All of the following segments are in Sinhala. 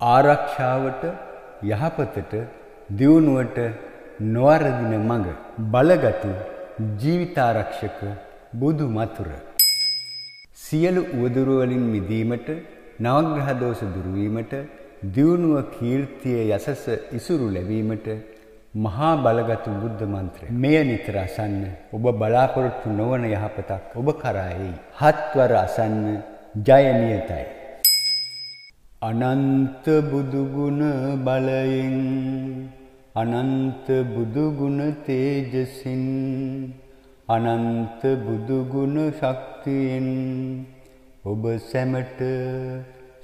ආරක්ෂාවට යහපතට දියුණුවට නොවරදින මඟ බලගතු ජීවිතාරක්ෂක බුදු මතුර සියලු උවදුරු වලින් මිදීමට නවග්‍රහ දෝෂ දුරු වීමට දියුණුව කීර්තිය යසස ඉසුරු ලැබීමට මහා බලගත් බුද්ධ මන්ත්‍රය. මෙය නිතර අසන්න ඔබ බලාපොරොත්තු නොවන යහපතක් ඔබ කරා එයි. හත්වර අසන්න ජය නියතයි. අනන්ත බුදුගුණ බලයෙන් අනන්ත බුදුගුණ තේජසින් අනන්ත බුදුගුණ ශක්තියෙන් ඔබ සැමට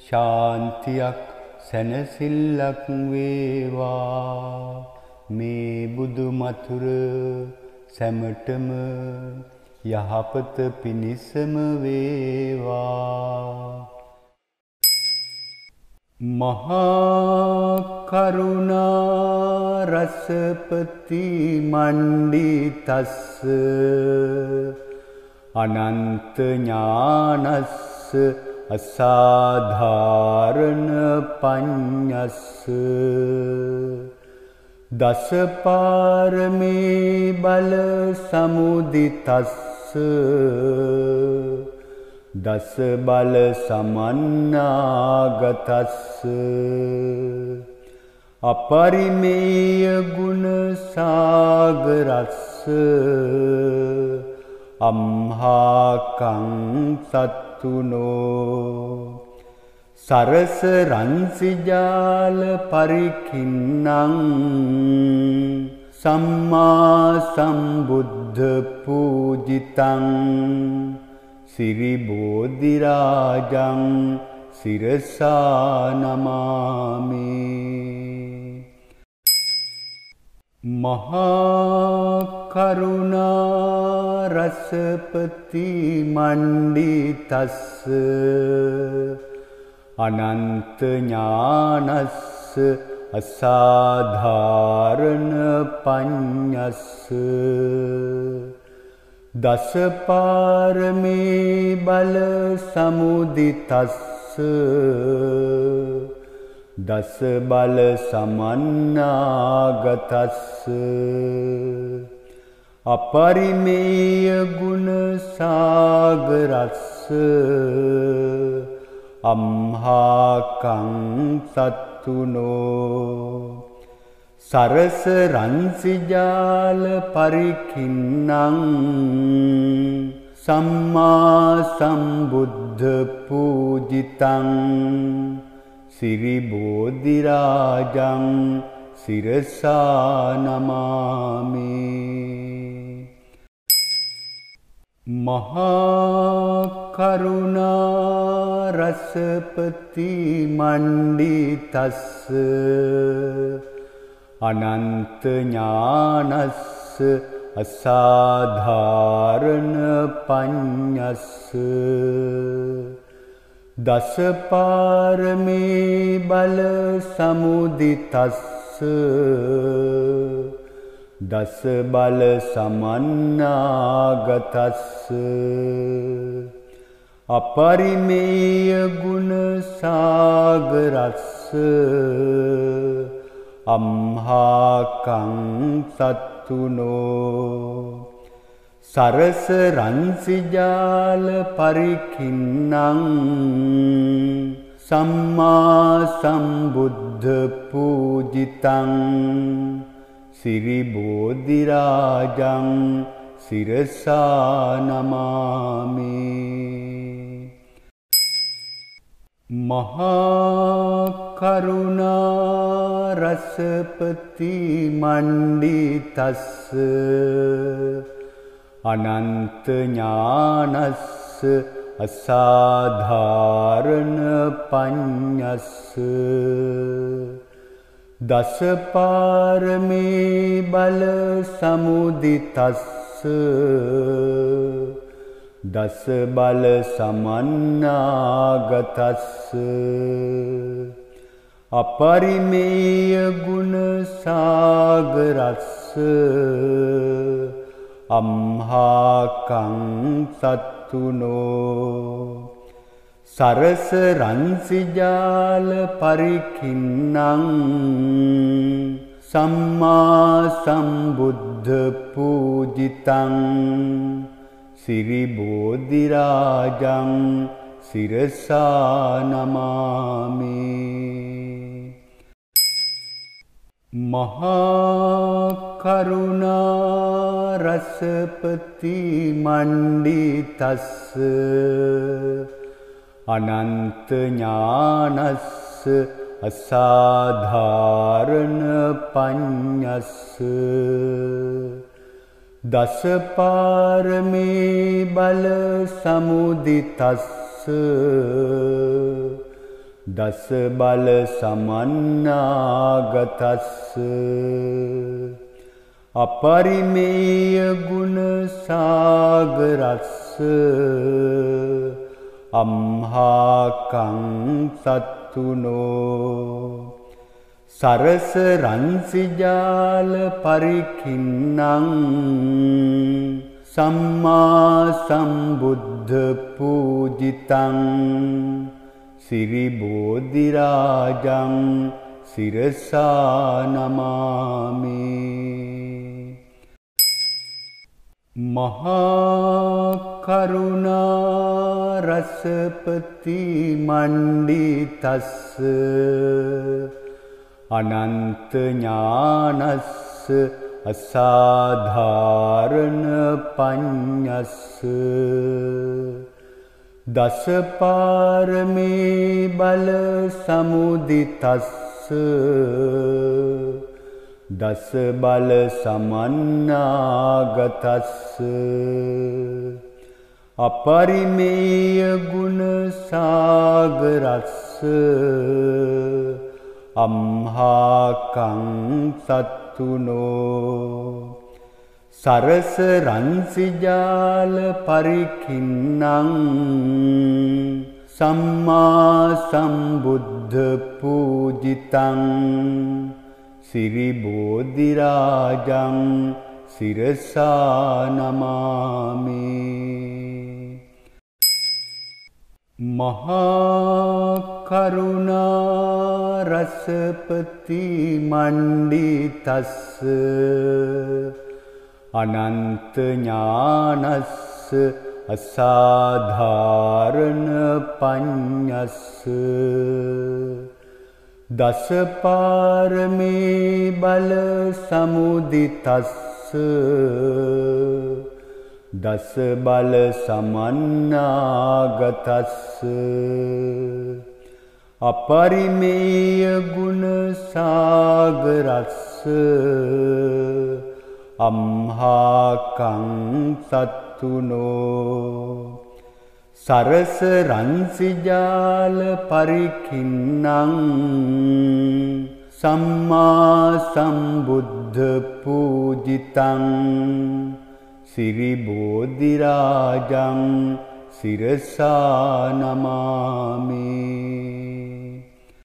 ශාන්තියක් සැනසිල්ලක් වේවා. මේ බුදු මතුර සැමටම යහපත පිණිසම වේවා. මහා කරුණා රසපති මණ්ඩිතස්ස අනන්ත ඥානස්ස අසාධාරණ පඤ්ඤස්ස දසපාරමේ බල සමුදිතස්ස දස බල සමන්නාගතස්ස. අපරිමේය ගුණ සාගරස්ස. අම්හාකං සත්තුනෝ. සරස රන්සිජාල පරිකින්නං සම්මා සම්බුද්ධ පූජිතං. සිරිබෝධිරාජං සිරසා නමාමි මහා කරුණා රසපති මණ්ඩිතස්ස අනන්ත ඥානස්ස අසාධාරණ පඤ්ඤස්ස දසපාරමේ බල සමුදිතස්ස දස බල සමන්නාගතස්ස. අපරිමේය ගුණ සාගරස්ස. අම්හාකං සත්තුනෝ. සරස රන්සිජාල පරිකින්නං සම්මා සම්බුද්ධ පූජිතං. සිරිබෝධිරාජං සිරසා නමාමි. මහා කරුණා රසපති මණ්ඩිතස්ස අනන්ත ඥානස්ස අසාධාරණ පඤ්ඤස්ස. දසපාරමේ බල සමුදිතස්ස. දස බල සමන්නාගතස්ස. අපරිමේය ගුණ සාගරස්ස අම්හාකං සත්තුනෝ. සරස රන්සිජාල පරිකින්නං සම්මා සම්බුද්ධ පූජිතං. සිරිබෝධිරාජං සිරසා නමාමි. මහා කරුණා රසපති මණ්ඩිතස්ස අනන්ත ඥානස්ස අසාධාරණ පඤ්ඤස්ස දසපාරමේ බල සමුදිතස්ස දස බල සමන්නාගතස්ස. අපරිමේය ගුණ සාගරස්ස. අම්හාකං සත්තුනෝ. සරස රන්සිජාල පරිකින්නං සම්මා සම්බුද්ධ පූජිතං. සිරිබෝධිරාජං සිරසානමාමි මහාකරුණා රසපති මණ්ඩිතස්ස අනන්ත ඥානස්ස අසාධාරණ පඤ්ඤස්ස දසපාරමේ බල සමුදිතස්ස. දස බල සමන්නාගතස්ස. අපරිමේය ගුණ සාගරස්ස. අම්හාකං සත්තුනෝ. සරස රන්සිජාල පරිකින්නං සම්මා සම්බුද්ධ පූජිතං. සිරිබෝධිරාජං සිරසානමාමේ මහාකරුණා රසපති මණ්ඩිතස්ස අනන්ත ඥානස්ස අසාධාරණ පඤ්ඤස්ස. දසපාරමේ බල සමුදිතස්ස. දස බල සමන්නාගතස්ස. අපරිමේය ගුණ සාගරස්ස අම්හාකං සත්තුනෝ. සරස රන්සිජාල පරිකින්නං සම්මා සම්බුද්ධ පූජිතං. සිරිබෝධිරාජං සිරසානමාමේ මහාකරුණා රසපති මණ්ඩිතස්ස අනන්ත ඥානස්ස අසාධාරණ පඤ්ඤස්ස දසපාරමේ බල සමුදිතස්ස දස බල සමන්නාගතස්ස. අපරිමේය ගුණ සාගරස්ස. අම්හාකං සත්තුනෝ. සරස රන්සිජාල පරිකින්නං සම්මා සම්බුද්ධ පූජිතං. සිරිබෝධිරාජං සිරසානමාමේ